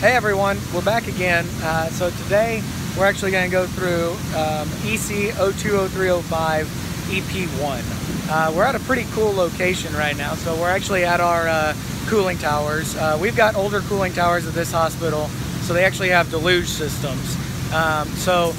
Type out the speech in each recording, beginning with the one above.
Hey everyone, we're back again. Uh, so today we're actually going to go through um, EC 020305 EP1. Uh, we're at a pretty cool location right now. So we're actually at our uh, cooling towers. Uh, we've got older cooling towers at this hospital, so they actually have deluge systems. Um, so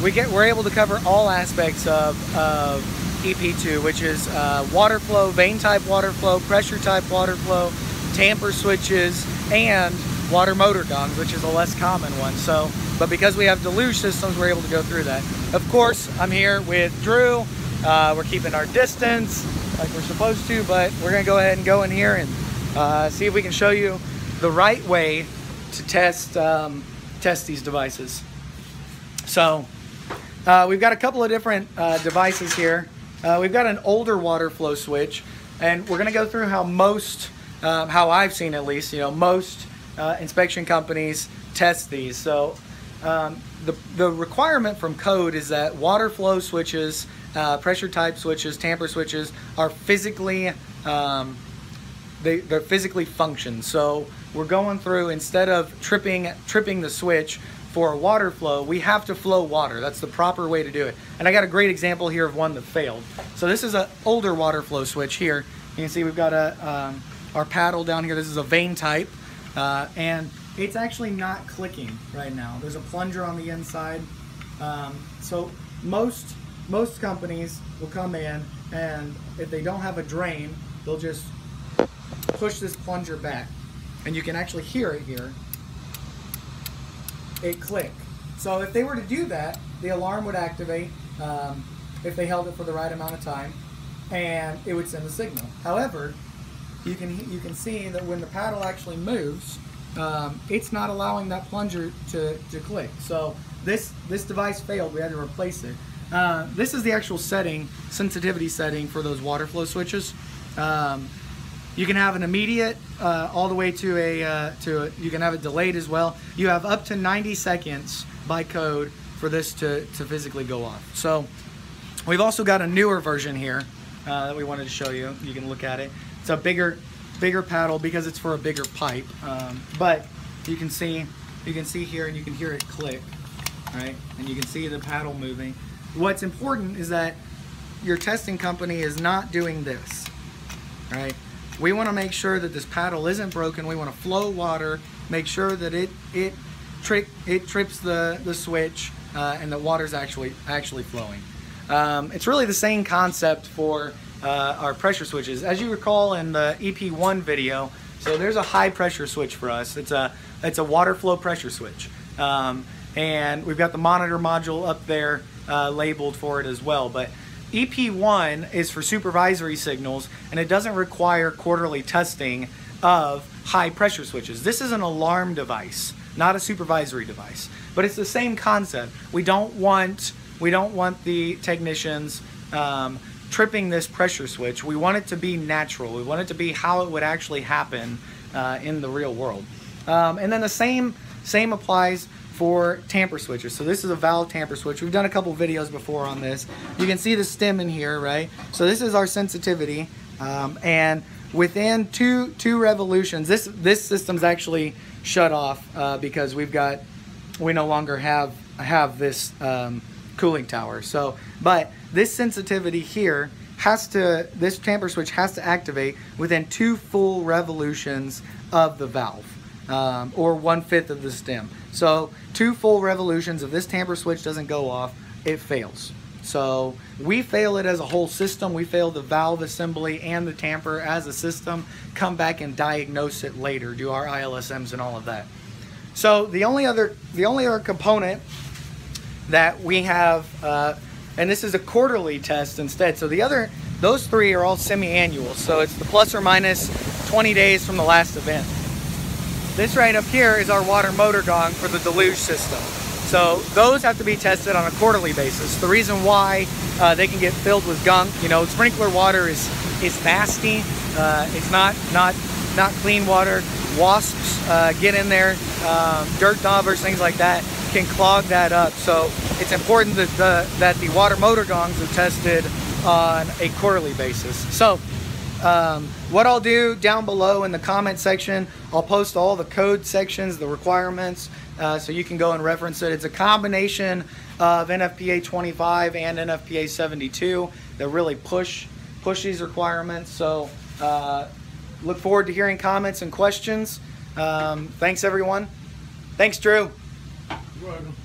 we get we're able to cover all aspects of, of EP2, which is uh, water flow, vane type water flow, pressure type water flow, tamper switches, and water motor gongs, which is a less common one. So, but because we have deluge systems, we're able to go through that. Of course, I'm here with Drew. Uh, we're keeping our distance like we're supposed to, but we're gonna go ahead and go in here and uh, see if we can show you the right way to test um, test these devices. So uh, we've got a couple of different uh, devices here. Uh, we've got an older water flow switch, and we're gonna go through how most, um, how I've seen at least, you know, most uh, inspection companies test these. So um, the, the requirement from code is that water flow switches, uh, pressure type switches, tamper switches are physically, um, they, they're physically functioned. So we're going through, instead of tripping, tripping the switch for a water flow, we have to flow water. That's the proper way to do it. And I got a great example here of one that failed. So this is an older water flow switch here. You can see we've got a, um, our paddle down here. This is a vane type. Uh, and it's actually not clicking right now. There's a plunger on the inside. Um, so most most companies will come in and if they don't have a drain, they'll just push this plunger back. And you can actually hear it here. It click. So if they were to do that, the alarm would activate um, if they held it for the right amount of time and it would send a signal. However, you can you can see that when the paddle actually moves, um, it's not allowing that plunger to, to click. So this this device failed. We had to replace it. Uh, this is the actual setting, sensitivity setting for those water flow switches. Um, you can have an immediate uh, all the way to a uh, to a, you can have it delayed as well. You have up to 90 seconds by code for this to to physically go off. So we've also got a newer version here uh, that we wanted to show you. You can look at it. It's a bigger, bigger paddle because it's for a bigger pipe. Um, but you can see, you can see here and you can hear it click, right? And you can see the paddle moving. What's important is that your testing company is not doing this, right? We want to make sure that this paddle isn't broken. We want to flow water, make sure that it it trick it trips the the switch uh, and the water's actually actually flowing. Um, it's really the same concept for uh, our pressure switches. As you recall in the EP1 video, so there's a high pressure switch for us. It's a, it's a water flow pressure switch. Um, and we've got the monitor module up there uh, labeled for it as well. But EP1 is for supervisory signals and it doesn't require quarterly testing of high pressure switches. This is an alarm device, not a supervisory device. But it's the same concept. We don't want we don't want the technicians um, tripping this pressure switch. We want it to be natural. We want it to be how it would actually happen uh, in the real world. Um, and then the same, same applies for tamper switches. So this is a valve tamper switch. We've done a couple videos before on this. You can see the stem in here, right? So this is our sensitivity. Um, and within two two revolutions, this this system's actually shut off uh, because we've got we no longer have have this um, cooling tower. So, but this sensitivity here has to, this tamper switch has to activate within two full revolutions of the valve. Um, or one fifth of the stem. So two full revolutions, if this tamper switch doesn't go off, it fails. So we fail it as a whole system. We fail the valve assembly and the tamper as a system. Come back and diagnose it later. Do our ILSMs and all of that. So the only other the only other component that we have, uh, and this is a quarterly test instead. So the other, those three are all semi-annual. So it's the plus or minus 20 days from the last event. This right up here is our water motor gong for the deluge system. So those have to be tested on a quarterly basis. The reason why uh, they can get filled with gunk, you know, sprinkler water is is nasty. Uh, it's not not not clean water. Wasps uh, get in there, um, dirt daubers, things like that can clog that up. So it's important that the, that the water motor gongs are tested on a quarterly basis. So Um, what I'll do down below in the comment section, I'll post all the code sections, the requirements, uh, so you can go and reference it. It's a combination of NFPA 25 and NFPA 72 that really push push these requirements. So uh, look forward to hearing comments and questions. Um, thanks everyone. Thanks Drew. Welcome.